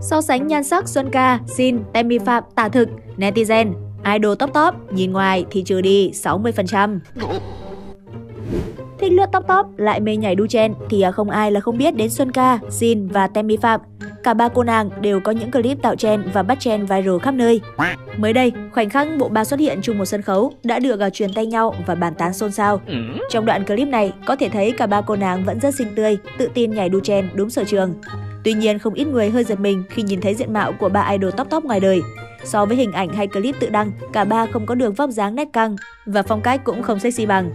So sánh nhan sắc Xuân Ca, Jin, Temi Phạm, Tả Thực, Netizen, idol top top, nhìn ngoài thì trừ đi 60%. Thích lướt top top lại mê nhảy đu chen thì à, không ai là không biết đến Xuân Ca, Jin và Temi Phạm. Cả ba cô nàng đều có những clip tạo trend và bắt trend viral khắp nơi. Mới đây, khoảnh khắc bộ ba xuất hiện chung một sân khấu đã được à, truyền tay nhau và bàn tán xôn xao. Trong đoạn clip này, có thể thấy cả ba cô nàng vẫn rất xinh tươi, tự tin nhảy đu chen đúng sở trường. Tuy nhiên, không ít người hơi giật mình khi nhìn thấy diện mạo của ba idol top top ngoài đời. So với hình ảnh hay clip tự đăng, cả ba không có đường vóc dáng nét căng và phong cách cũng không sexy bằng.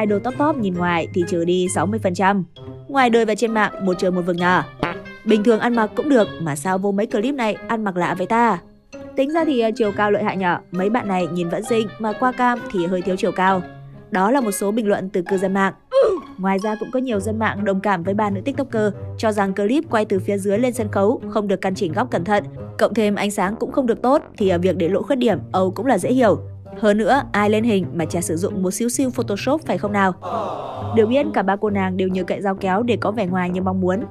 Idol top top nhìn ngoài thì trừ đi 60%. Ngoài đời và trên mạng, một trời một vực nhờ. Bình thường ăn mặc cũng được, mà sao vô mấy clip này ăn mặc lạ vậy ta? Tính ra thì à, chiều cao lợi hại nhở, mấy bạn này nhìn vẫn xinh mà qua cam thì hơi thiếu chiều cao. Đó là một số bình luận từ cư dân mạng. Ngoài ra cũng có nhiều dân mạng đồng cảm với ba nữ tiktoker, cho rằng clip quay từ phía dưới lên sân khấu không được căn chỉnh góc cẩn thận, cộng thêm ánh sáng cũng không được tốt thì ở việc để lộ khuyết điểm Âu cũng là dễ hiểu. Hơn nữa, ai lên hình mà chả sử dụng một xíu xíu Photoshop phải không nào? Được biết, cả ba cô nàng đều nhờ cậy dao kéo để có vẻ ngoài như mong muốn.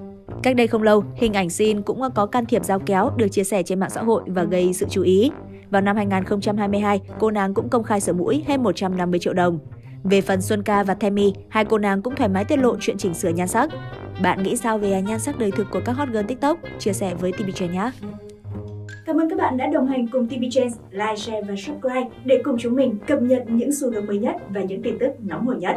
Cách đây không lâu, hình ảnh xin cũng có can thiệp dao kéo được chia sẻ trên mạng xã hội và gây sự chú ý. Vào năm 2022, cô nàng cũng công khai sửa mũi hết 150 triệu đồng. Về phần Xuân Ca và Themi, hai cô nàng cũng thoải mái tiết lộ chuyện chỉnh sửa nhan sắc. Bạn nghĩ sao về nhan sắc đời thực của các hot girl TikTok? Chia sẻ với TP Trend nhé! Cảm ơn các bạn đã đồng hành cùng TP Trends, like, share và subscribe để cùng chúng mình cập nhật những xu hướng mới nhất và những tin tức nóng hổi nhất.